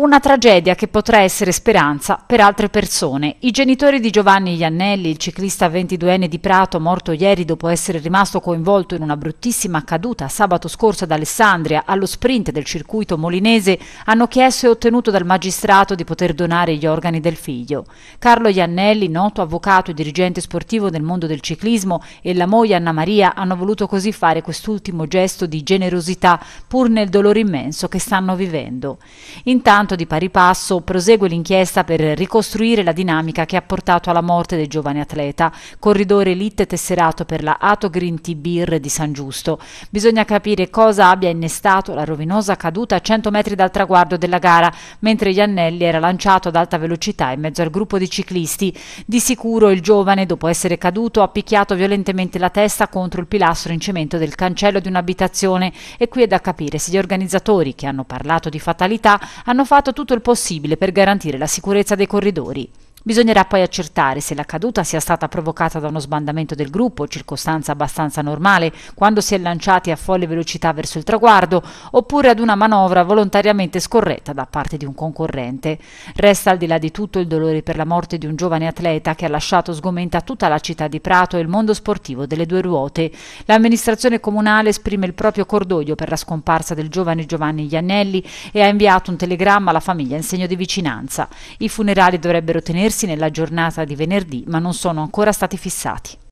Una tragedia che potrà essere speranza per altre persone. I genitori di Giovanni Iannelli, il ciclista 22enne di Prato, morto ieri dopo essere rimasto coinvolto in una bruttissima caduta sabato scorso ad Alessandria allo sprint del circuito molinese, hanno chiesto e ottenuto dal magistrato di poter donare gli organi del figlio. Carlo Iannelli, noto avvocato e dirigente sportivo nel mondo del ciclismo, e la moglie Anna Maria hanno voluto così fare quest'ultimo gesto di generosità pur nel dolore immenso che stanno vivendo. Intanto Intanto di pari passo prosegue l'inchiesta per ricostruire la dinamica che ha portato alla morte del giovane atleta, corridore elite tesserato per la Ato Green Tea Beer di San Giusto. Bisogna capire cosa abbia innestato la rovinosa caduta a 100 metri dal traguardo della gara, mentre Iannelli era lanciato ad alta velocità in mezzo al gruppo di ciclisti. Di sicuro il giovane, dopo essere caduto, ha picchiato violentemente la testa contro il pilastro in cemento del cancello di un'abitazione e qui è da capire se gli organizzatori, che hanno parlato di fatalità, hanno fatto tutto il possibile per garantire la sicurezza dei corridori. Bisognerà poi accertare se la caduta sia stata provocata da uno sbandamento del gruppo, circostanza abbastanza normale quando si è lanciati a folle velocità verso il traguardo, oppure ad una manovra volontariamente scorretta da parte di un concorrente. Resta al di là di tutto il dolore per la morte di un giovane atleta che ha lasciato sgomenta tutta la città di Prato e il mondo sportivo delle due ruote. L'amministrazione comunale esprime il proprio cordoglio per la scomparsa del giovane Giovanni Iannelli e ha inviato un telegramma alla famiglia in segno di vicinanza. I funerali dovrebbero tenersi tenersi nella giornata di venerdì, ma non sono ancora stati fissati.